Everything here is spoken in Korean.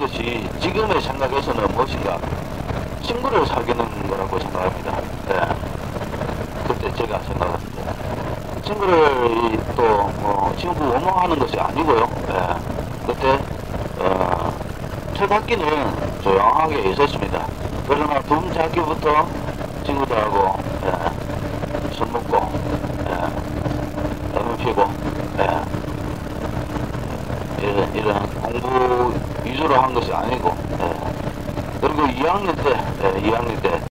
것이 지금의 생각에서는 무엇인가 친구를 사귀는 거라고 생각합니다. 예. 그때 제가 때 친구를 또뭐 친구 원망하는 것이 아니고요. 예. 그때 어, 철학기는 조용하게 있었습니다. 그러나 붐잡기부터 친구들하고 예. 술 먹고 예. 담배 피고 예. 이런, 이런 공부 위주로 한 것이 아니고 예. 그리고 2학년 때 예, 2학년 때